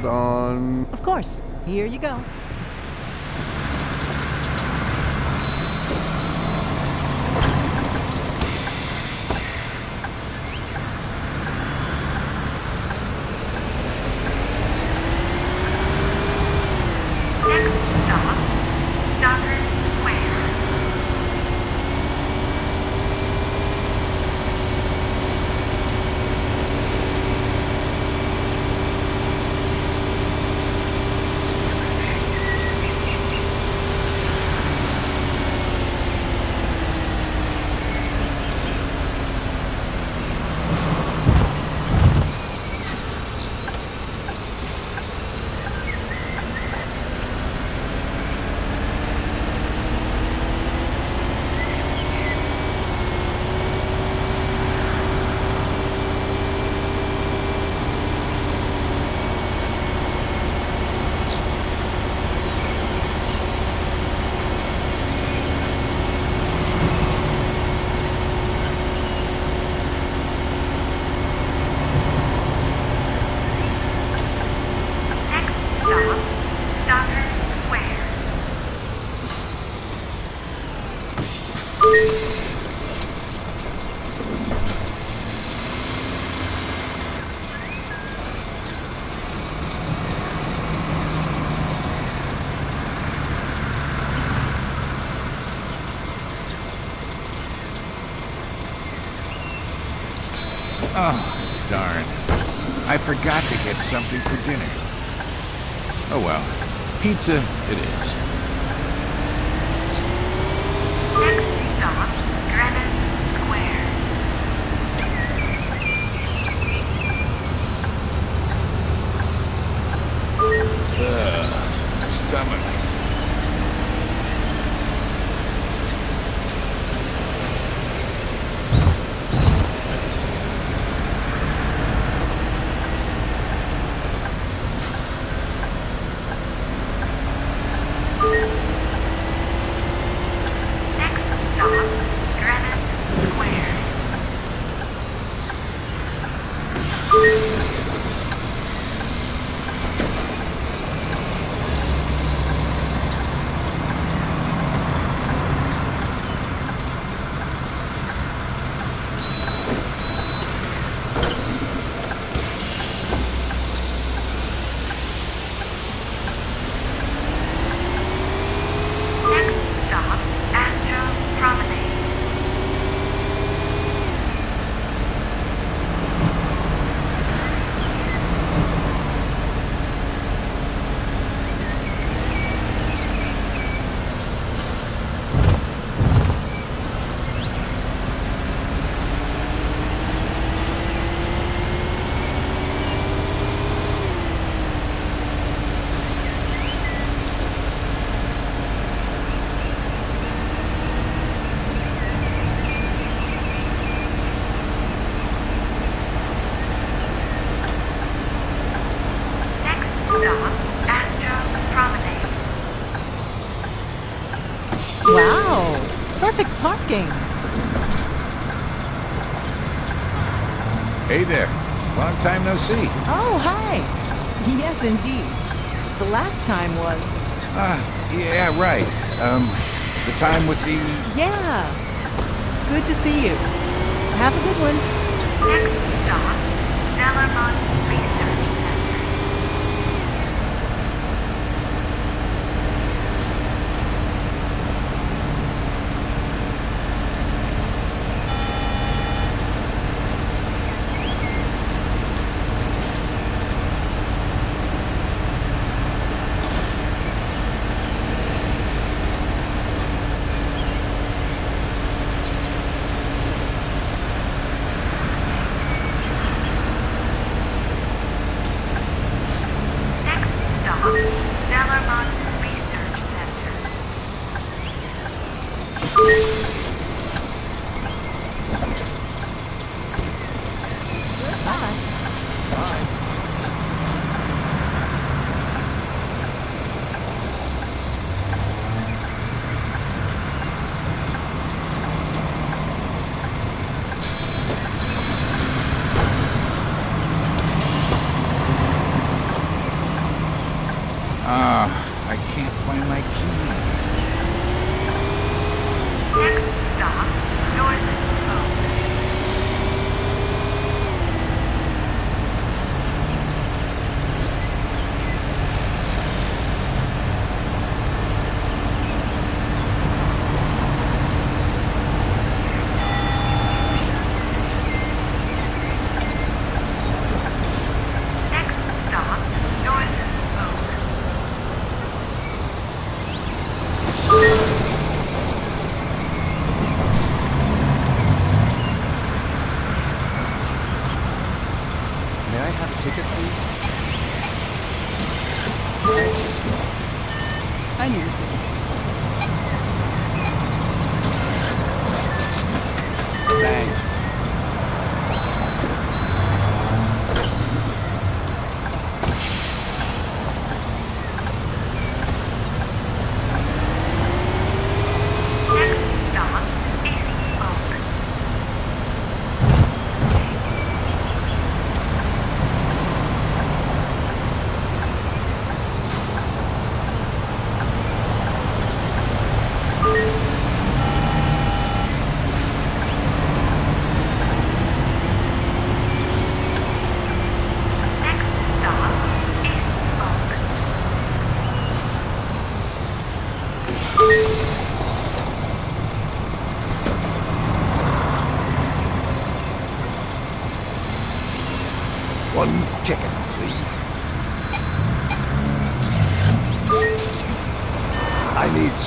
hold on. Of course. Here you go. Next stop, Docker Square. Next stop, Docker Square. Oh, darn. I forgot to get something for dinner. Oh well. Pizza it is. Next stop, Greenwich Square. Stomach. Next stop, Greenwich Square. Next stop, Astra Promenade. Next stop, Astra Promenade. Wow. Perfect parking. Hey there. Long time no see. Oh, hi. Yes, indeed. The last time was. Ah, yeah, right. Um, the time with the. Yeah. Good to see you. Have a good one. Next stop, Delamont Research Ah, I can't find my keys. Next stop, Northern.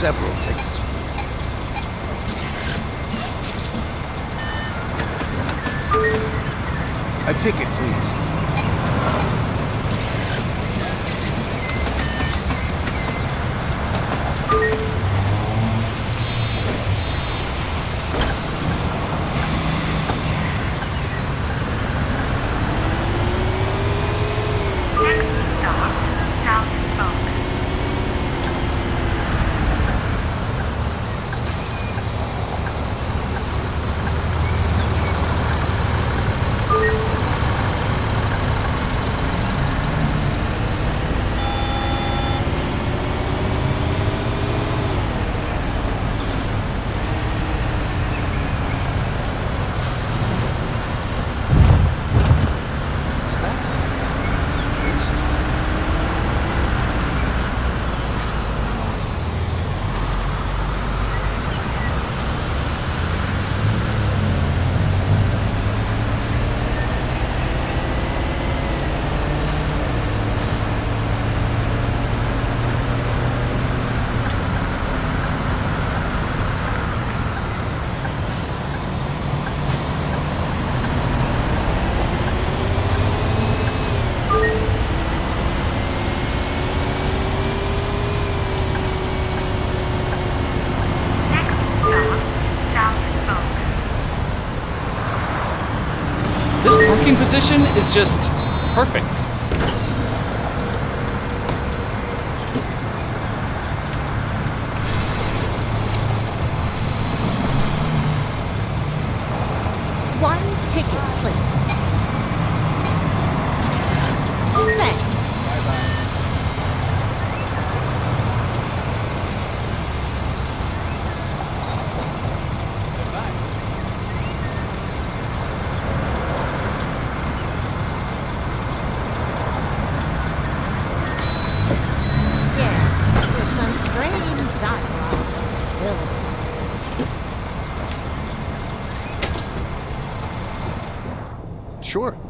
several tickets. A ticket, please. This parking position is just perfect. Sure.